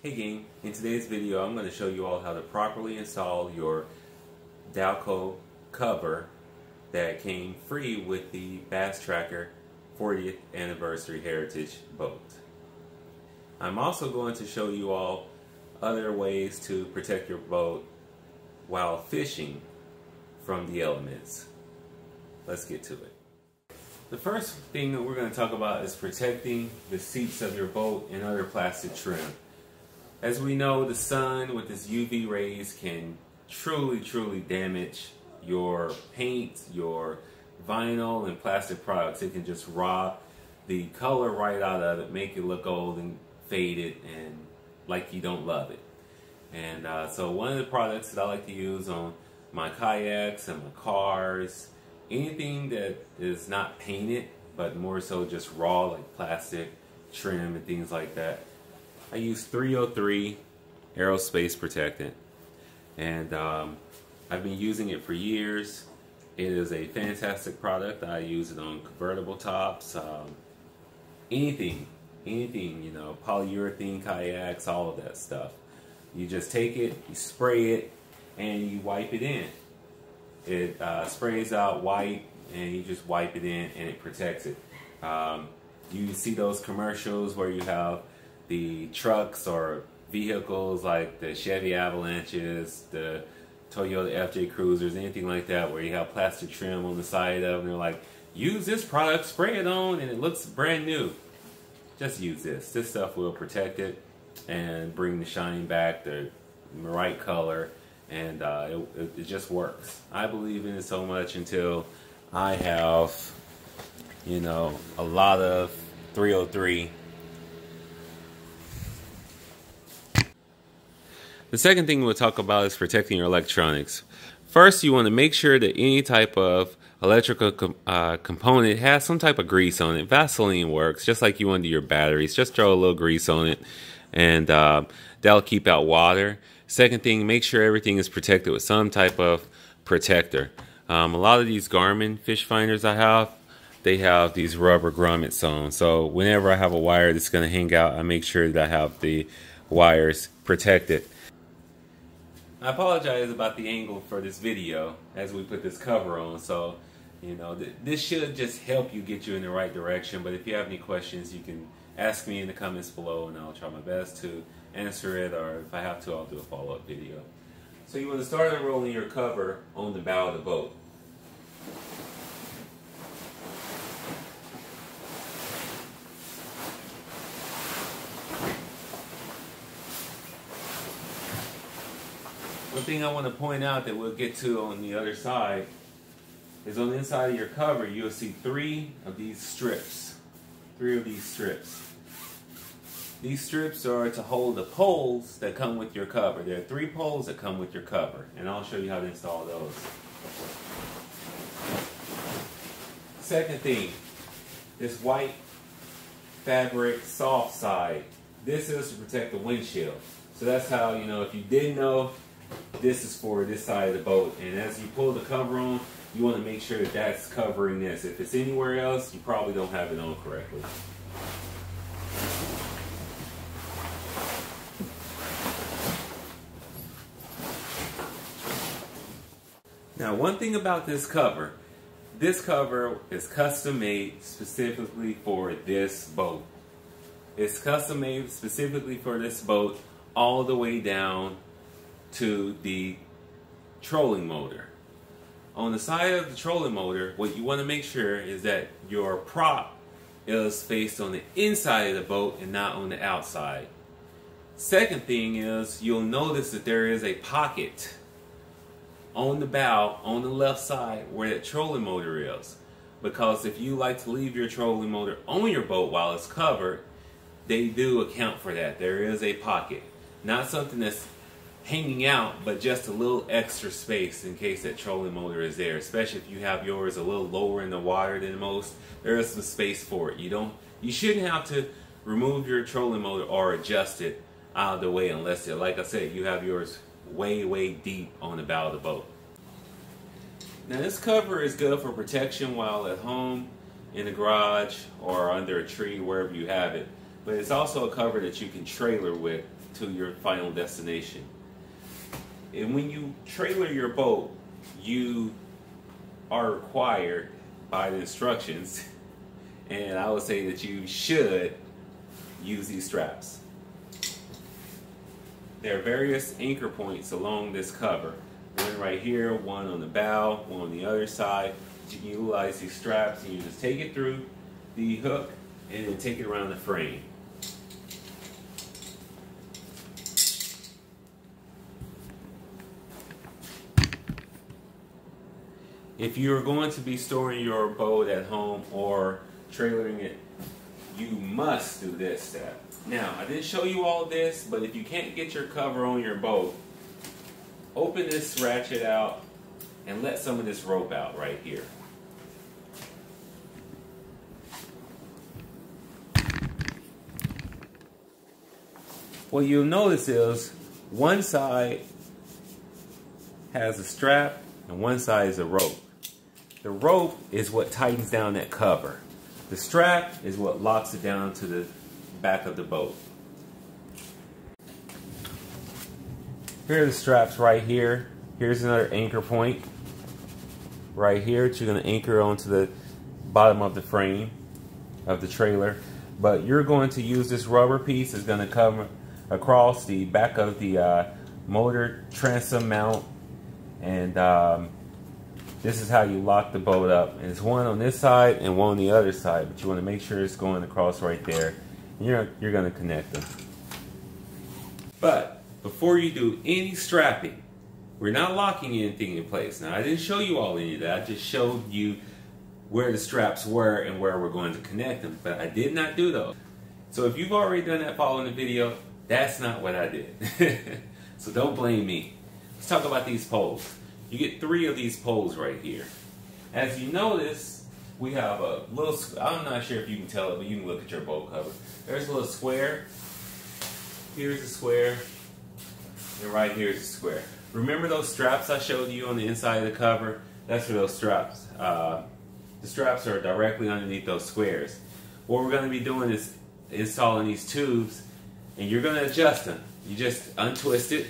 Hey gang, in today's video I'm going to show you all how to properly install your Dowco cover that came free with the Bass Tracker 40th Anniversary Heritage boat. I'm also going to show you all other ways to protect your boat while fishing from the elements. Let's get to it. The first thing that we're going to talk about is protecting the seats of your boat and other plastic trim. As we know, the sun with its UV rays can truly, truly damage your paint, your vinyl and plastic products. It can just rob the color right out of it, make it look old and faded and like you don't love it. And uh, so one of the products that I like to use on my kayaks and my cars, anything that is not painted, but more so just raw like plastic, trim and things like that, I use 303 aerospace protectant and um, I've been using it for years. It is a fantastic product. I use it on convertible tops, um, anything, anything, you know, polyurethane kayaks, all of that stuff. You just take it, you spray it, and you wipe it in. It uh, sprays out white, and you just wipe it in, and it protects it. Um, you see those commercials where you have the trucks or vehicles like the Chevy Avalanches, the Toyota FJ Cruisers, anything like that, where you have plastic trim on the side of, and they're like, use this product, spray it on, and it looks brand new. Just use this. This stuff will protect it and bring the shine back, the right color, and uh, it, it just works. I believe in it so much until I have, you know, a lot of 303 The second thing we'll talk about is protecting your electronics. First, you want to make sure that any type of electrical com uh, component has some type of grease on it. Vaseline works, just like you want to your batteries. Just throw a little grease on it, and uh, that'll keep out water. Second thing, make sure everything is protected with some type of protector. Um, a lot of these Garmin fish finders I have, they have these rubber grommets on. So whenever I have a wire that's going to hang out, I make sure that I have the wires protected. I apologize about the angle for this video as we put this cover on. So, you know, th this should just help you get you in the right direction. But if you have any questions, you can ask me in the comments below and I'll try my best to answer it. Or if I have to, I'll do a follow-up video. So you want to start unrolling your cover on the bow of the boat. Thing I want to point out that we'll get to on the other side is on the inside of your cover, you'll see three of these strips. Three of these strips. These strips are to hold the poles that come with your cover. There are three poles that come with your cover, and I'll show you how to install those. Second thing, this white fabric soft side. This is to protect the windshield. So that's how, you know, if you didn't know, this is for this side of the boat. And as you pull the cover on, you want to make sure that that's covering this. If it's anywhere else, you probably don't have it on correctly. Now, one thing about this cover, this cover is custom made specifically for this boat. It's custom made specifically for this boat all the way down to the trolling motor. On the side of the trolling motor, what you want to make sure is that your prop is faced on the inside of the boat and not on the outside. Second thing is you'll notice that there is a pocket on the bow on the left side where that trolling motor is. Because if you like to leave your trolling motor on your boat while it's covered, they do account for that. There is a pocket. Not something that's hanging out, but just a little extra space in case that trolling motor is there. Especially if you have yours a little lower in the water than most, there is some space for it. You don't, you shouldn't have to remove your trolling motor or adjust it out of the way unless, it, like I said, you have yours way, way deep on the bow of the boat. Now this cover is good for protection while at home, in the garage, or under a tree, wherever you have it. But it's also a cover that you can trailer with to your final destination. And when you trailer your boat, you are required by the instructions, and I would say that you should use these straps. There are various anchor points along this cover. One right here, one on the bow, one on the other side. You can utilize these straps and you just take it through the hook and then take it around the frame. If you're going to be storing your boat at home or trailering it, you must do this step. Now, I didn't show you all this, but if you can't get your cover on your boat, open this ratchet out and let some of this rope out right here. What you'll notice is one side has a strap and one side is a rope. The rope is what tightens down that cover. The strap is what locks it down to the back of the boat. Here are the straps right here. Here's another anchor point right here that you're going to anchor onto the bottom of the frame of the trailer. But you're going to use this rubber piece that's going to come across the back of the uh, motor transom mount and um, this is how you lock the boat up. And it's one on this side and one on the other side, but you want to make sure it's going across right there. You're, you're going to connect them. But before you do any strapping, we're not locking anything in place. Now, I didn't show you all any of that. I just showed you where the straps were and where we're going to connect them. But I did not do those. So if you've already done that following the video, that's not what I did. so don't blame me. Let's talk about these poles. You get three of these poles right here. As you notice, we have a little, I'm not sure if you can tell it, but you can look at your bolt cover. There's a little square. Here's a square. And right here is a square. Remember those straps I showed you on the inside of the cover? That's for those straps. Uh, the straps are directly underneath those squares. What we're going to be doing is installing these tubes, and you're going to adjust them. You just untwist it,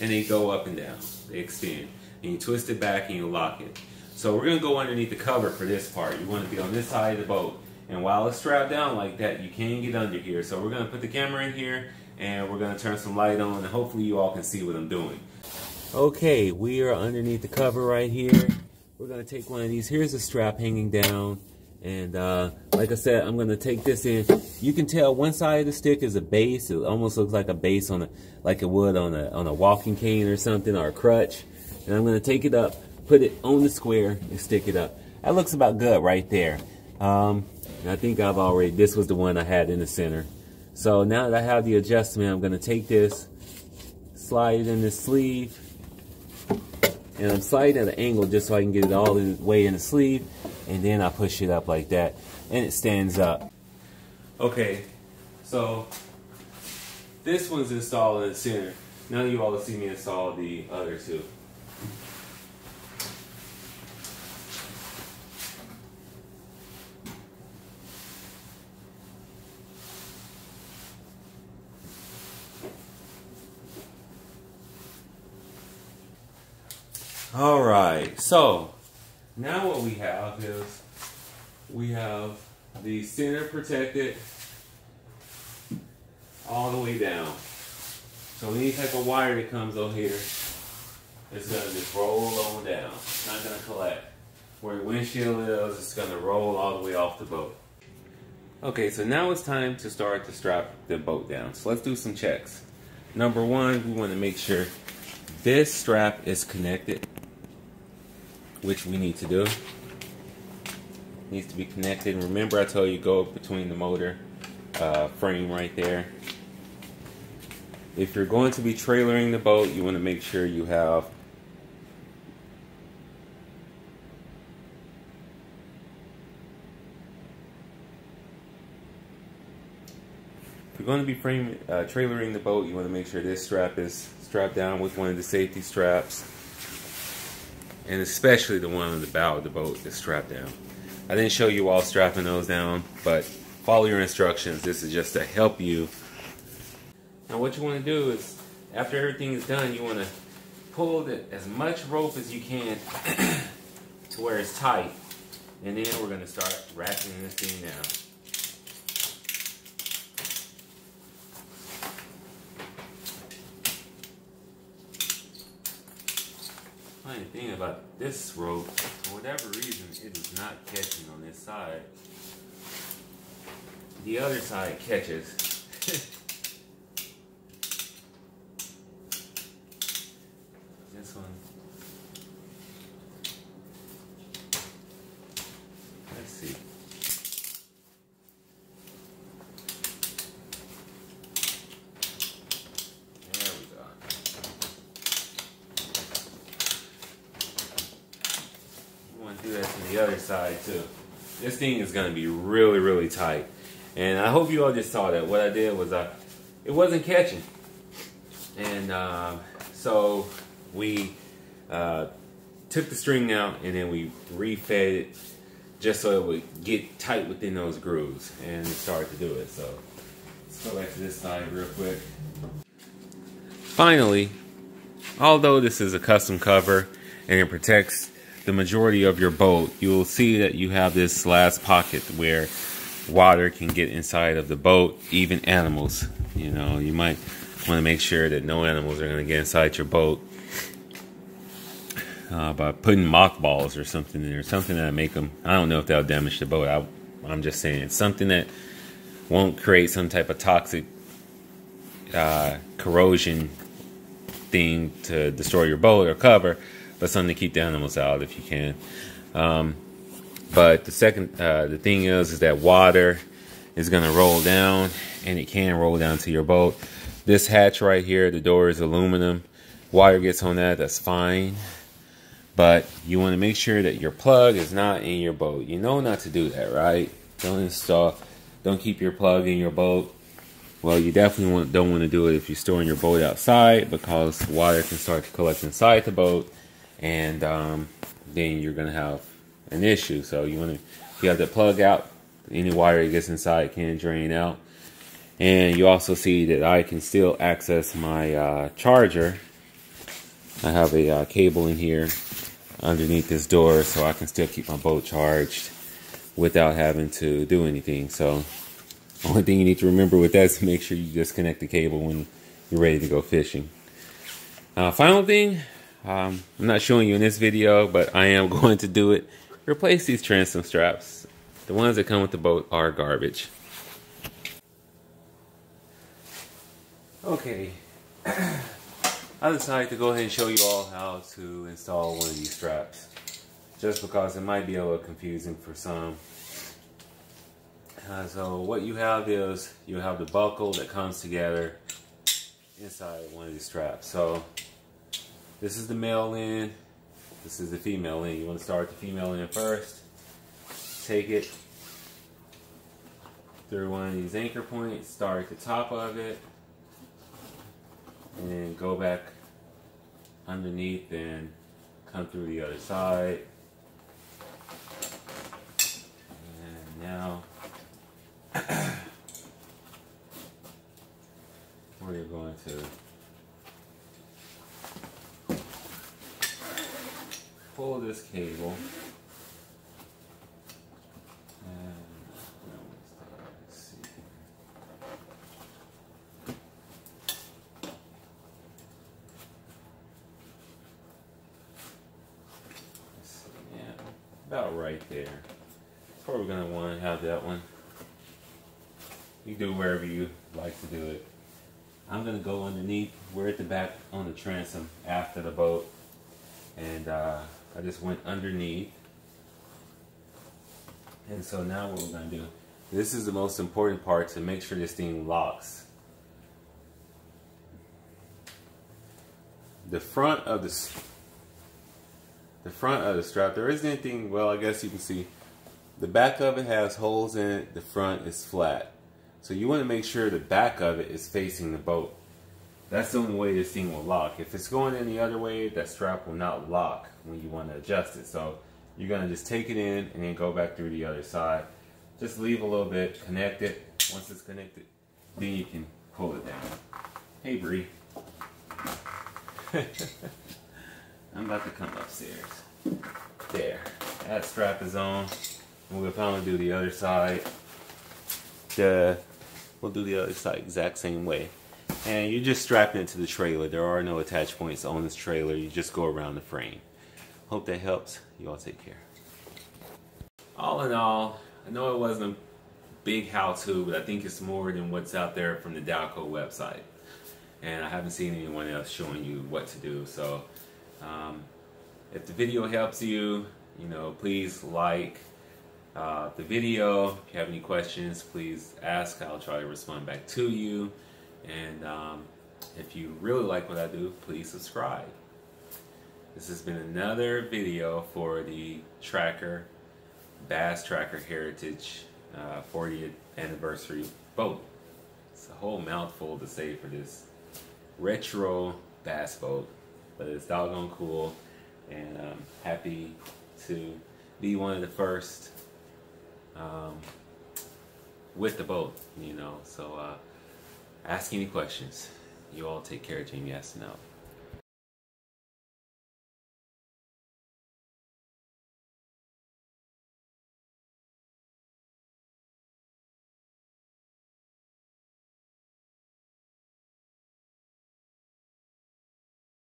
and they go up and down. They extend and you twist it back and you lock it. So we're to go underneath the cover for this part. You want to be on this side of the boat. And while it's strapped down like that, you can get under here. So we're to put the camera in here and we're to turn some light on and hopefully you all can see what I'm doing. Okay, we are underneath the cover right here. We're to take one of these. Here's a strap hanging down. And uh, like I said, I'm to take this in. You can tell one side of the stick is a base. It almost looks like a base on a, like it would on a, on a walking cane or something or a crutch. And I'm going to take it up, put it on the square, and stick it up. That looks about good right there. Um, I think I've already, this was the one I had in the center. So now that I have the adjustment, I'm going to take this, slide it in the sleeve, and I'm sliding at an angle just so I can get it all the way in the sleeve, and then I push it up like that, and it stands up. Okay, so this one's installed in the center. Now you all see me install the other two. All right, so now what we have is we have the center protected all the way down. So any type of wire that comes over here it's gonna just roll on down. It's not gonna collect. Where the windshield is, it's gonna roll all the way off the boat. Okay, so now it's time to start to strap the boat down. So let's do some checks. Number one, we want to make sure this strap is connected which we need to do. Needs to be connected. Remember I told you go between the motor uh, frame right there. If you're going to be trailering the boat, you want to make sure you have going to be frame, uh, trailering the boat, you want to make sure this strap is strapped down with one of the safety straps and especially the one on the bow of the boat is strapped down. I didn't show you all strapping those down, but follow your instructions. This is just to help you. Now what you want to do is, after everything is done, you want to pull the, as much rope as you can to where it's tight. And then we're going to start ratcheting this thing down. Funny thing about this rope, for whatever reason, it is not catching on this side. The other side catches. do that to the other side too. This thing is going to be really, really tight. And I hope you all just saw that. What I did was I, it wasn't catching. And um, so we uh, took the string out and then we refed it just so it would get tight within those grooves and it started to do it. So let's go back to this side real quick. Finally, although this is a custom cover and it protects the majority of your boat, you will see that you have this last pocket where water can get inside of the boat, even animals. You know, you might want to make sure that no animals are going to get inside your boat uh, by putting mothballs or something in there, something that make them. I don't know if that'll damage the boat. I, I'm just saying something that won't create some type of toxic uh, corrosion thing to destroy your boat or cover but something to keep the animals out if you can. Um, but the second, uh, the thing is, is that water is going to roll down, and it can roll down to your boat. This hatch right here, the door is aluminum. Water gets on that, that's fine. But you want to make sure that your plug is not in your boat. You know not to do that, right? Don't install, don't keep your plug in your boat. Well, you definitely want, don't want to do it if you're storing your boat outside because water can start to collect inside the boat and um, then you're gonna have an issue. So you want to, you have the plug out, any water that gets inside can drain out. And you also see that I can still access my uh, charger. I have a uh, cable in here underneath this door so I can still keep my boat charged without having to do anything. So only thing you need to remember with that is make sure you disconnect the cable when you're ready to go fishing. Uh, final thing, um, I'm not showing you in this video, but I am going to do it. Replace these transom straps. The ones that come with the boat are garbage. Okay. I decided to go ahead and show you all how to install one of these straps. Just because it might be a little confusing for some. Uh, so what you have is you have the buckle that comes together inside one of these straps. So this is the male end. This is the female end. You want to start the female end first. Take it through one of these anchor points. Start at the top of it. And go back underneath and come through the other side. And now we're going to pull this cable. about right there. Probably gonna want to have that one. You do wherever you like to do it. I'm gonna go underneath. We're at the back on the transom after the boat, and uh, I just went underneath. And so now what we're to do, this is the most important part to make sure this thing locks. The front of the the front of the strap, there isn't anything, well, I guess you can see the back of it has holes in it, the front is flat. So you want to make sure the back of it is facing the boat. That's the only way this thing will lock. If it's going any other way, that strap will not lock when you want to adjust it. So you're going to just take it in and then go back through the other side. Just leave a little bit, connect it. Once it's connected, then you can pull it down. Hey, Bree. I'm about to come upstairs. There. That strap is on. We'll finally do the other side. The we'll do the other side exact same way. And you just strap it to the trailer. There are no attach points on this trailer. You just go around the frame. Hope that helps. You all take care. All in all, I know it wasn't a big how-to, but I think it's more than what's out there from the Dowco website. And I haven't seen anyone else showing you what to do. So um, if the video helps you, you know, please like uh, the video. If you have any questions, please ask. I'll try to respond back to you. And um, if you really like what I do, please subscribe. This has been another video for the Tracker, Bass Tracker Heritage uh, 40th anniversary boat. It's a whole mouthful to say for this retro bass boat, but it's doggone cool. And I'm happy to be one of the first um, with the boat, you know. So uh, ask any questions. You all take care, Jaime Astin out.